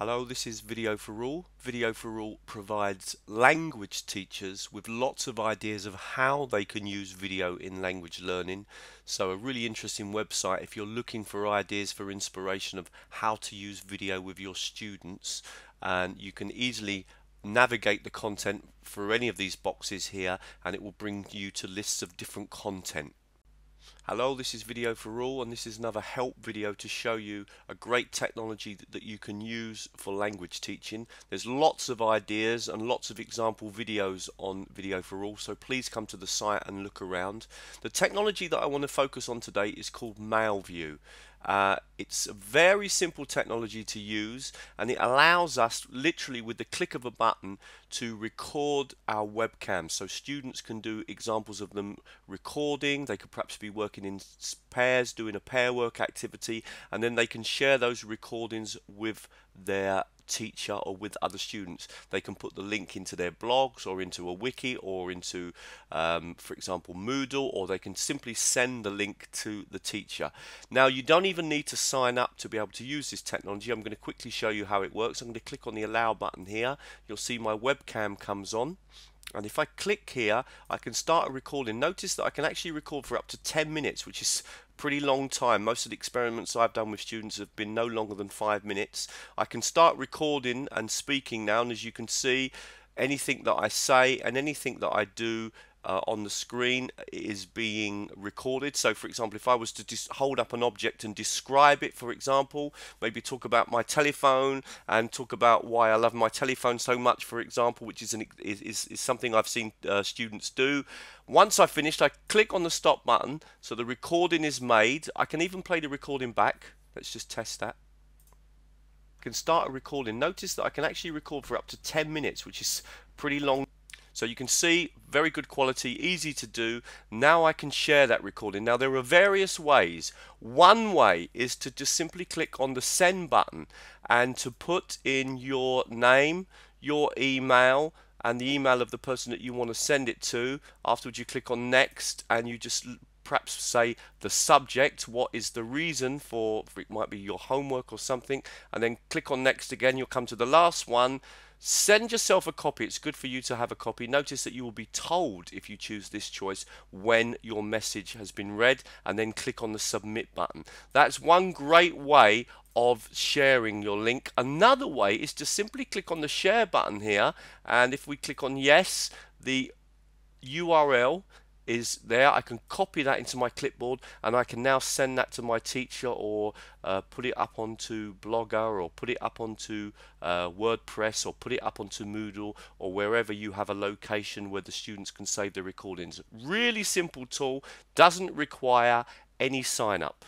Hello, this is Video for All. Video for All provides language teachers with lots of ideas of how they can use video in language learning. So a really interesting website if you're looking for ideas for inspiration of how to use video with your students and you can easily navigate the content for any of these boxes here and it will bring you to lists of different content. Hello, this is Video for All and this is another help video to show you a great technology that, that, you can use for language teaching. There's lots of ideas and lots of example videos on Video for All so please come to the site and look around. The technology that I want to focus on today is called mailVu uh, it's a very simple technology to use and it allows us literally with the click of a button to record our webcams so students can do examples of them recording. They could perhaps be working in pairs doing a pair work activity and then they can share those recordings with their teacher or with other students. They can put the link into their blogs or into a wiki or into, um, for example, Moodle, or they can simply send the link to the teacher. Now, you don't even need to sign up to be able to use this technology. I'm going to quickly show you how it works. I'm going to click on the Allow button here. You'll see my webcam comes on. And if I click here, I can start recording. Notice that I can actually record for up to 10 minutes, which is pretty long time. Most of the experiments I've done with students have been no longer than five minutes. I can start recording and speaking now, and as you can see, anything that I say and anything that I do uh, on the screen is being recorded. So, for example, if I was to just hold up an object and describe it, for example, maybe talk about my telephone and talk about why I love my telephone so much, for example, which is, an, is, is, something I've seen uh, students do. Once I've finished, I click on the stop button so the recording is made. I can even play the recording back. Let's just test that. Can start a recording. Notice that I can actually record for up to 10 minutes, which is pretty long. So you can see very good quality, easy to do. Now I can share that recording. Now there are various ways. One way is to just simply click on the send button and to put in your name, your email, and the email of the person that you want to send it to. Afterwards you click on next and you just perhaps say the subject, what is the reason for, it might be your homework or something, and then click on next again. You'll come to the last one Send yourself a copy. It's good for you to have a copy. Notice that you will be told if you choose this choice when your message has been read and then click on the submit button. That's one great way of sharing your link. Another way is to simply click on the share button here and if we click on yes, the URL is there. I can copy that into my clipboard and I can now send that to my teacher or uh, put it up onto Blogger or put it up onto uh, WordPress or put it up onto Moodle or wherever you have a location where the students can save their recordings. Really simple tool, doesn't require any sign up.